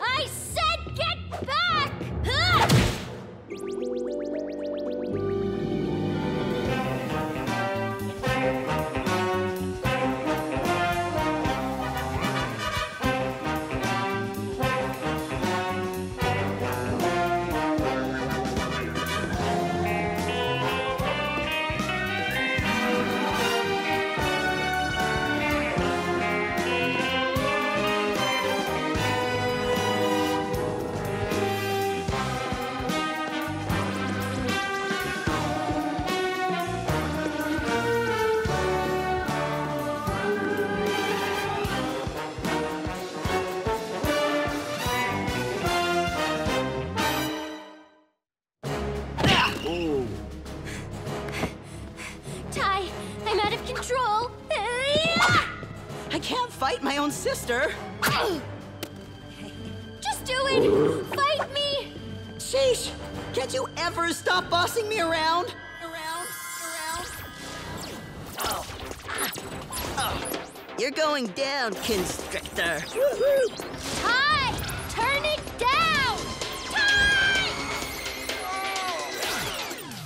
I said get back! My own sister. Just do it! Fight me! Sheesh! Can't you ever stop bossing me around? Around, around. Oh. Oh. You're going down, Constrictor. Ty! Turn it down! Ty!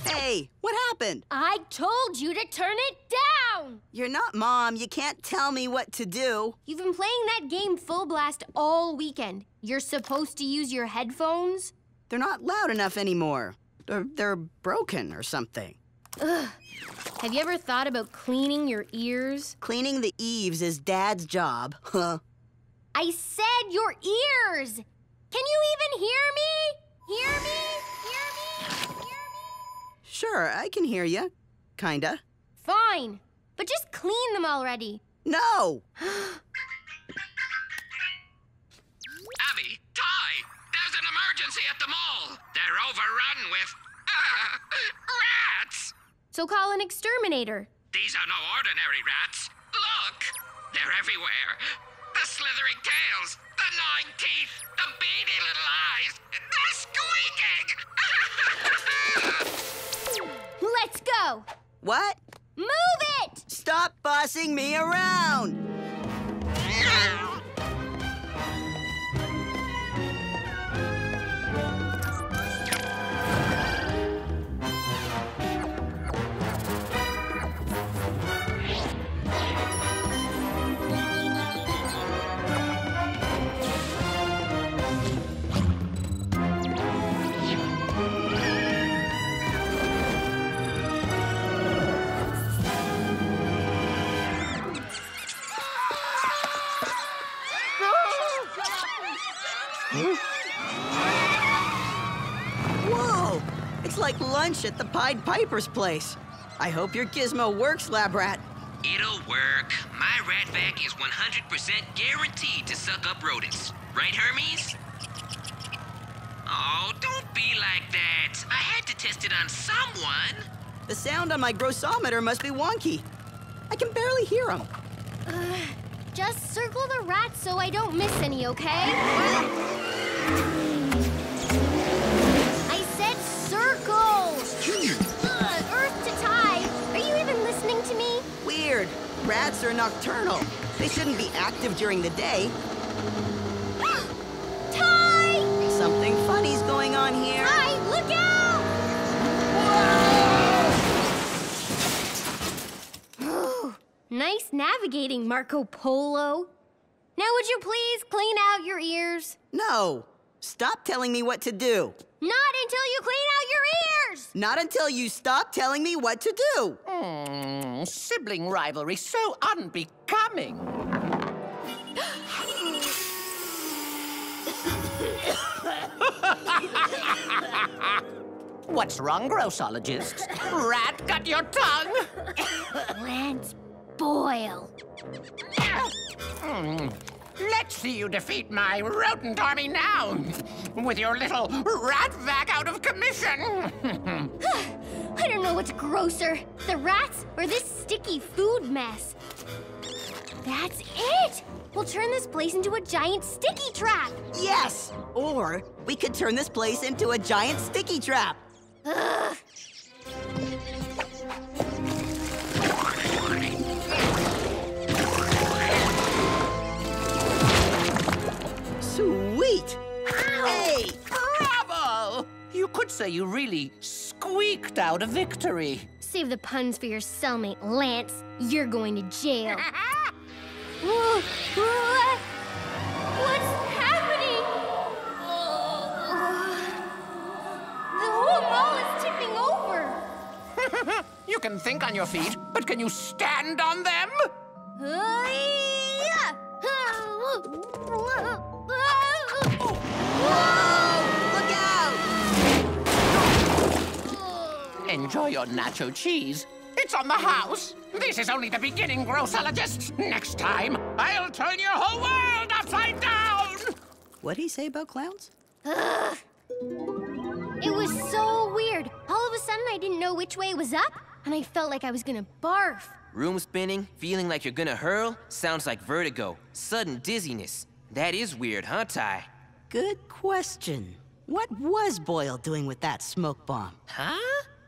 Hey, what happened? I told you to turn it down! You're not mom. You can't tell me what to do. You've been playing that game full blast all weekend. You're supposed to use your headphones? They're not loud enough anymore. They're, they're broken or something. Ugh. Have you ever thought about cleaning your ears? Cleaning the eaves is Dad's job. Huh. I said your ears! Can you even hear me? Hear me? Hear me? Hear me? Sure, I can hear you. Kinda. Fine, but just clean them already. No! Abby, Ty, there's an emergency at the mall. They're overrun with uh, rats. So call an exterminator. These are no ordinary rats. Look, they're everywhere. The slithering tails, the gnawing teeth, the beady little eyes. They're squeaking. Let's go! What? Move it! Stop bossing me around! Lunch at the Pied Piper's place. I hope your gizmo works, lab rat. It'll work. My rat vac is 100% guaranteed to suck up rodents. Right, Hermes? Oh, don't be like that. I had to test it on someone. The sound on my grossometer must be wonky. I can barely hear him. Uh, just circle the rats so I don't miss any, okay? Rats are nocturnal. They shouldn't be active during the day. Ty! Something funny's going on here. Ty, look out! nice navigating, Marco Polo. Now, would you please clean out your ears? No. Stop telling me what to do. Not until you clean out your ears! Not until you stop telling me what to do. Hmm, sibling rivalry so unbecoming. What's wrong, grossologist? Rat got your tongue? Lance Boil. Hmm. Let's see you defeat my rodent army now, with your little rat vac out of commission. I don't know what's grosser, the rats or this sticky food mess. That's it! We'll turn this place into a giant sticky trap. Yes! Or we could turn this place into a giant sticky trap. Ugh. You really squeaked out a victory. Save the puns for your cellmate, Lance. You're going to jail. Whoa, what? What's happening? The whole mall is tipping over. You can think on your feet, but can you stand on them? Enjoy your nacho cheese. It's on the house. This is only the beginning, grossologists. Next time, I'll turn your whole world upside down. What'd he say about clowns? It was so weird. All of a sudden, I didn't know which way was up, and I felt like I was gonna barf. Room spinning, feeling like you're gonna hurl, sounds like vertigo. Sudden dizziness. That is weird, huh, Ty? Good question. What was Boil doing with that smoke bomb? Huh?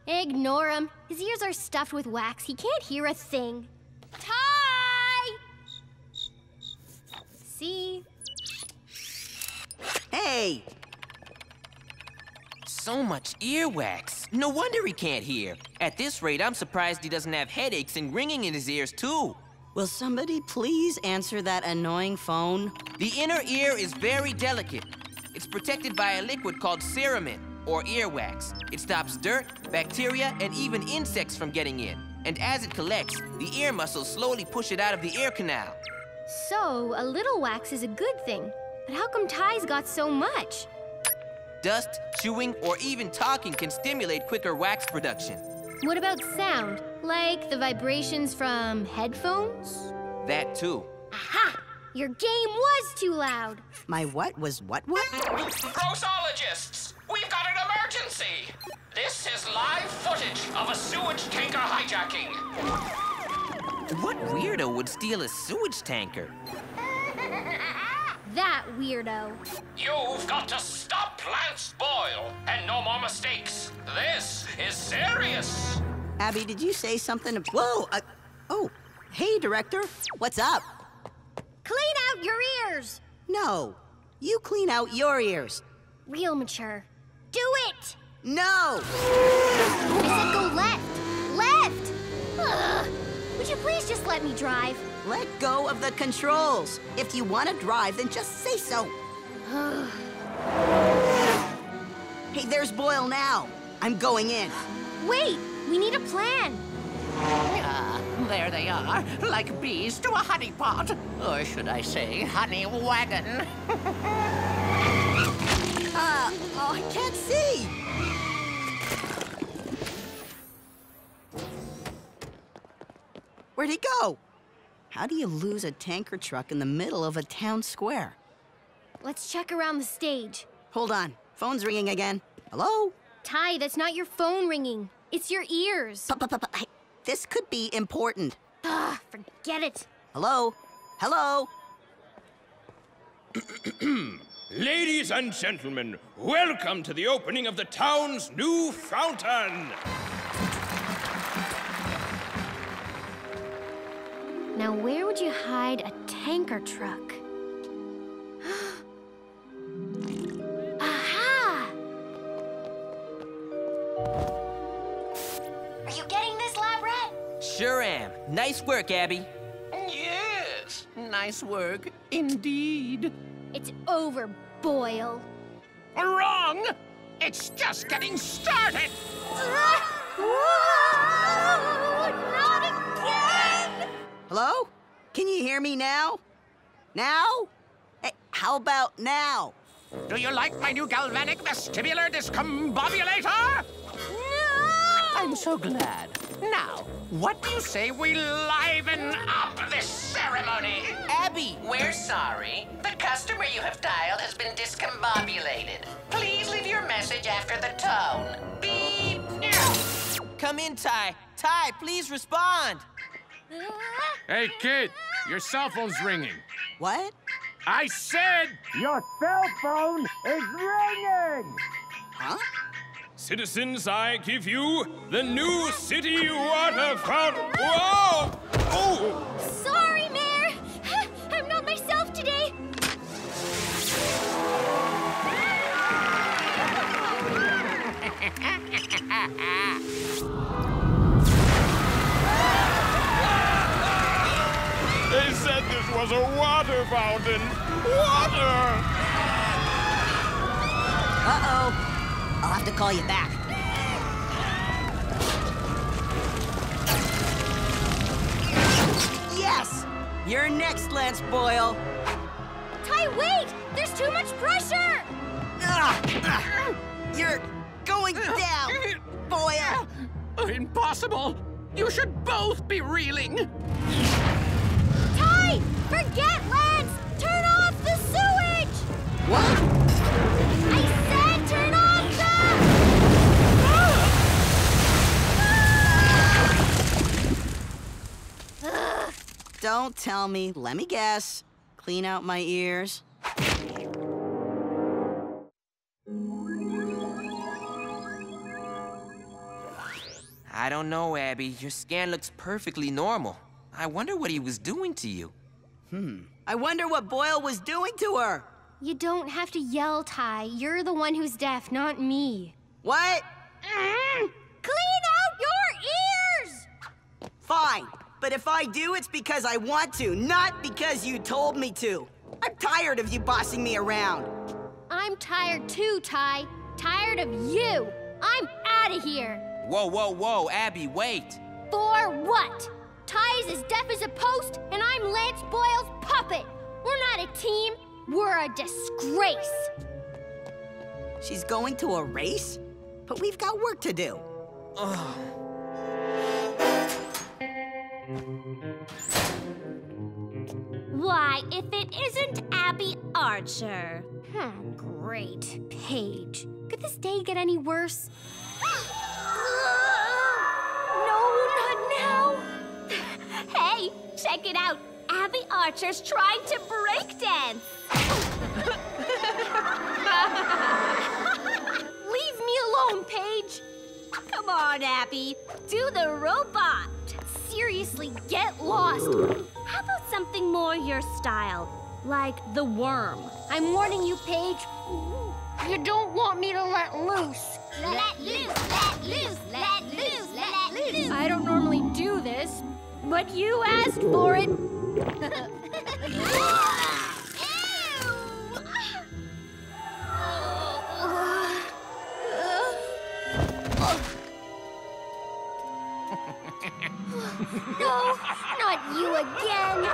Ignore him. His ears are stuffed with wax. He can't hear a thing. Ty! See? Hey! So much earwax. No wonder he can't hear. At this rate, I'm surprised he doesn't have headaches and ringing in his ears, too. Will somebody please answer that annoying phone? The inner ear is very delicate. It's protected by a liquid called cerumen, or earwax. It stops dirt, bacteria, and even insects from getting in. And as it collects, the ear muscles slowly push it out of the ear canal. So, a little wax is a good thing. But how come Ty's got so much? Dust, chewing, or even talking can stimulate quicker wax production. What about sound? Like the vibrations from headphones? That too. Aha! Your game was too loud. My what was what what? Grossologists, we've got an emergency. This is live footage of a sewage tanker hijacking. What weirdo would steal a sewage tanker? That weirdo. You've got to stop Lance Boil and no more mistakes. This is serious. Abby, did you say something? Whoa! Uh, oh, hey, director. What's up? Clean out your ears! No, you clean out your ears. Real mature. Do it! No! I said go left! Left! Ugh. Would you please just let me drive? Let go of the controls. If you want to drive, then just say so. hey, there's Boil now. I'm going in. Wait, we need a plan. Ah, there they are, like bees to a honey pot. Or should I say, honey wagon. Uh, oh, I can't see. Where'd he go? How do you lose a tanker truck in the middle of a town square? Let's check around the stage. Hold on. Phone's ringing again. Hello? Ty, that's not your phone ringing. It's your ears. This could be important. Ah, forget it. Hello? Hello? Ladies and gentlemen, welcome to the opening of the town's new fountain. Now, where would you hide a tanker truck? Aha! Are you getting this, lab rat? Sure am. Nice work, Abby. Yes, nice work indeed. It's over, Boil. Wrong! It's just getting started. Hello? Can you hear me now? Now? Hey, how about now? Do you like my new galvanic vestibular discombobulator? No! I'm so glad. Now, what do you say we liven up this ceremony? Abby! We're sorry. The customer you have dialed has been discombobulated. Please leave your message after the tone. Beep. come in, Ty. Ty, please respond. Hey, kid, your cell phone's ringing. What? I said your cell phone is ringing! Huh? Citizens, I give you the new city water fountain. Whoa! Oh! Sorry, Mayor. I'm not myself today. water fountain. Water! Uh-oh. I'll have to call you back. Yes! You're next, Lance Boil. Ty, wait! There's too much pressure! Ah. You're going down, Boil. Impossible! You should both be reeling! Ty! Forget Lance! Don't tell me. Let me guess. Clean out my ears. I don't know, Abby. Your scan looks perfectly normal. I wonder what he was doing to you. Hmm. I wonder what Boil was doing to her. You don't have to yell, Ty. You're the one who's deaf, not me. What? Mm-hmm. Clean out your ears! Fine. But if I do, it's because I want to, not because you told me to. I'm tired of you bossing me around. I'm tired too, Ty. Tired of you. I'm out of here. Whoa, whoa, whoa, Abby, wait. For what? Ty's as deaf as a post, and I'm Lance Boil's puppet. We're not a team. We're a disgrace. She's going to a race? But we've got work to do. Why, if it isn't Abby Archer. Hmm, great. Paige. Could this day get any worse? no, not now. hey, check it out. Abby Archer's trying to break dance. Leave me alone, Paige. Come on, Abby. Do the robot. Seriously, get lost. How about something more your style? Like the worm. I'm warning you, Paige. You don't want me to let loose. Let loose, let loose, let loose, let loose. I don't normally do this, but you asked for it. no, not you again.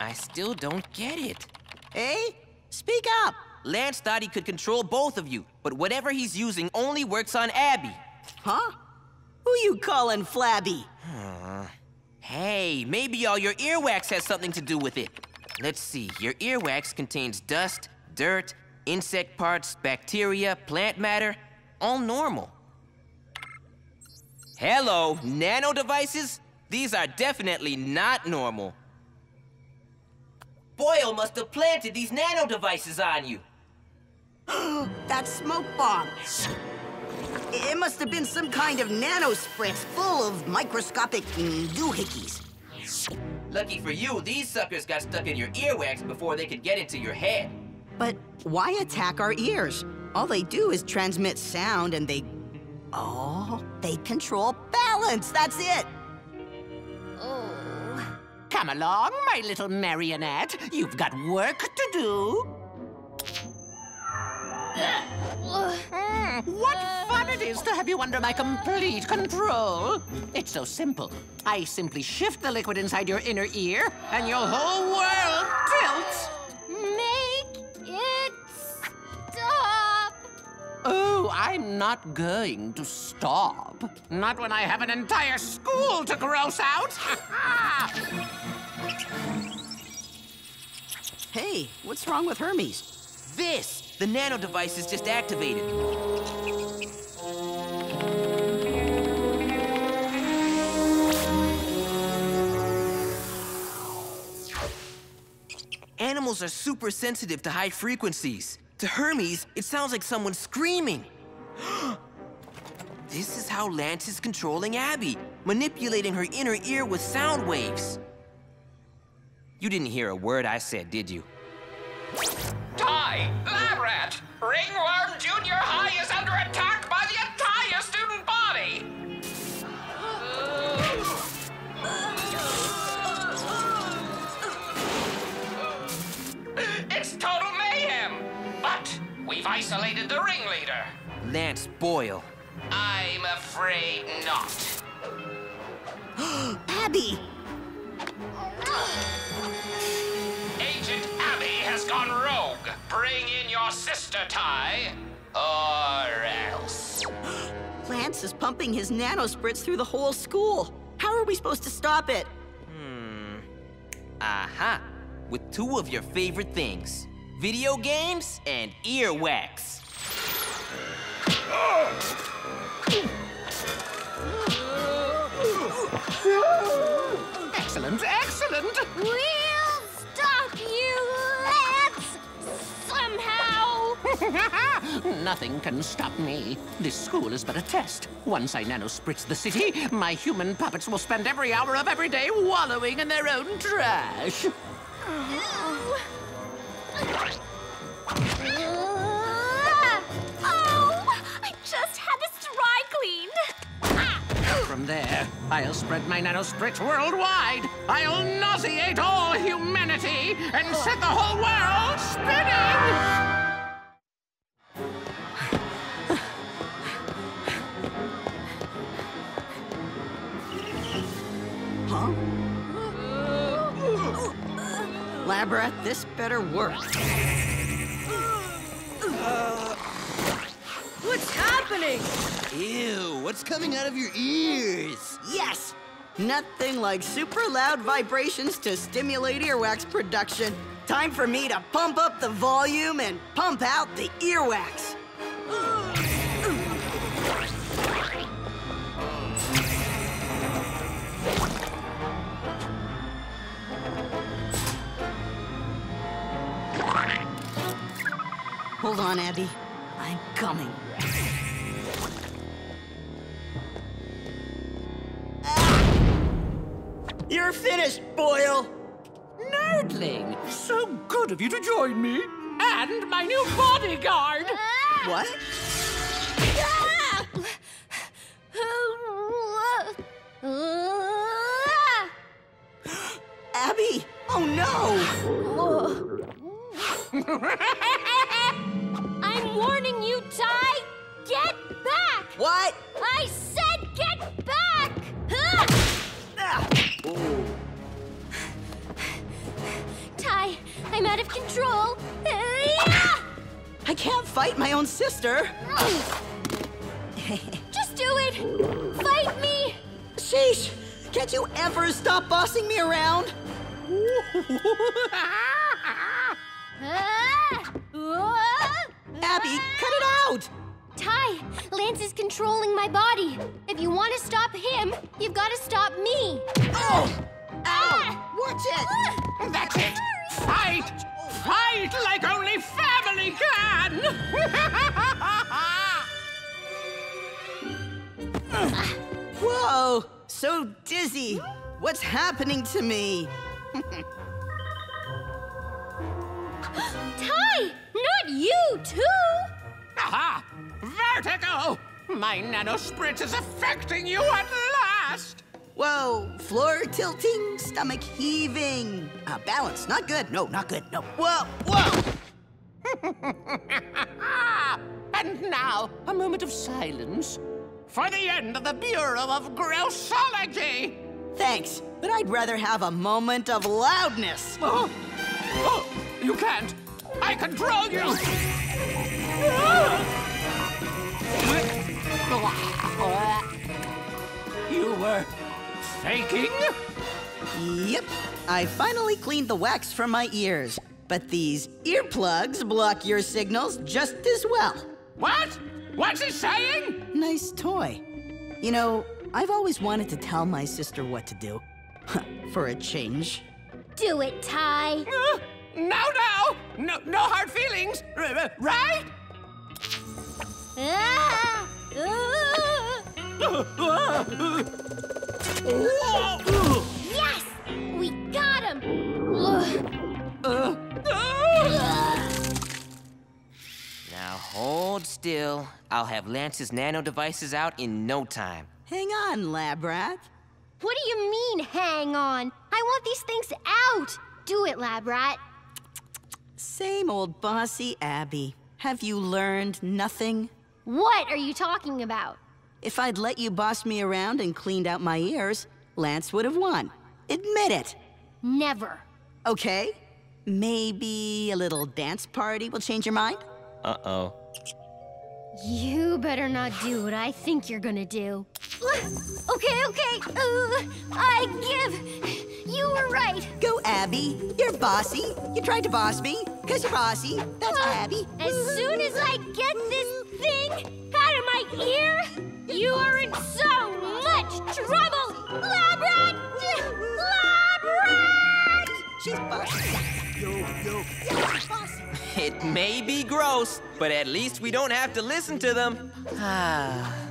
I still don't get it. Hey, speak up. Lance thought he could control both of you, but whatever he's using only works on Abby. Huh? Who you calling flabby? Hey, maybe all your earwax has something to do with it. Let's see, your earwax contains dust, dirt, insect parts, bacteria, plant matter, all normal. Hello, nano devices? These are definitely not normal. Boil must have planted these nano devices on you. That smoke bomb. It must have been some kind of nano spritz full of microscopic doohickeys. Lucky for you, these suckers got stuck in your earwax before they could get into your head. But why attack our ears? All they do is transmit sound and they. Oh, they control balance. That's it. Oh... Come along, my little marionette. You've got work to do. What fun it is to have you under my complete control. It's so simple. I simply shift the liquid inside your inner ear, and your whole world tilts. Make it stop. Oh, I'm not going to stop. Not when I have an entire school to gross out. Hey, what's wrong with Hermes? This! The nano device is just activated. Animals are super sensitive to high frequencies. To Hermes, it sounds like someone screaming. this is how Lance is controlling Abby, manipulating her inner ear with sound waves. You didn't hear a word I said, did you? Ty, Lab Rat, Ringworm Junior High is under attack by the entire student body. It's total mayhem. But we've isolated the ringleader. Lance Boil. I'm afraid not. Abby! Bring in your sister, Ty, or else. Lance is pumping his nanospritz through the whole school. How are we supposed to stop it? Hmm. Aha! With two of your favorite things video games and earwax. Excellent, excellent! We'll Nothing can stop me. This school is but a test. Once I nanospritz the city, my human puppets will spend every hour of every day wallowing in their own trash. oh! I just had this dry cleaned! From there, I'll spread my nanospritz worldwide. I'll nauseate all humanity and set the whole world spinning! Lab Rat, this better work. What's happening? Ew, what's coming out of your ears? Yes! Nothing like super loud vibrations to stimulate earwax production. Time for me to pump up the volume and pump out the earwax. Hold on, Abby. I'm coming. You're finished, Boil! Nerdling, so good of you to join me. And my new bodyguard. What? Abby! Oh no! Warning you, Ty! Get back! What? I said get back! Ah! Ty, I'm out of control. I can't fight my own sister. Just do it! Fight me! Sheesh! Can't you ever stop bossing me around? Ah! Ah! Abby, cut it out! Ty, Lance is controlling my body. If you want to stop him, you've got to stop me. Oh! Ah! Watch it! That's it. Fight! Fight like only family can! Whoa! So dizzy! What's happening to me? not you, too! Aha! Vertigo! My nanospritz is affecting you at last! Whoa! Floor tilting, stomach heaving. Uh, balance, not good. No, not good. No. Whoa! Whoa! and now, a moment of silence for the end of the Bureau of Grossology! Thanks, but I'd rather have a moment of loudness. Oh, oh, you can't! I control you! You were faking? Yep, I finally cleaned the wax from my ears. But these earplugs block your signals just as well. What? What's he saying? Nice toy. You know, I've always wanted to tell my sister what to do. For a change. Do it, Ty. Uh, Now, now! No, no hard feelings, r- r- right? Ah! Yes! We got him! Ugh. Now hold still. I'll have Lance's nano devices out in no time. Hang on, lab rat. What do you mean, hang on? I want these things out! Do it, lab rat. Same old bossy Abby. Have you learned nothing? What are you talking about? If I'd let you boss me around and cleaned out my ears, Lance would have won. Admit it. Never. Okay? Maybe a little dance party will change your mind? Uh-oh. You better not do what I think you're gonna do. Okay, okay. Uh, I give. You were right. Go, Abby. You're bossy. You tried to boss me. Because you're bossy. That's Abby. As soon as I get this thing out of my ear, you are in so much trouble! She's bossy. Yo, yo. Yeah, she's bossy. It may be gross, but at least we don't have to listen to them. Ah.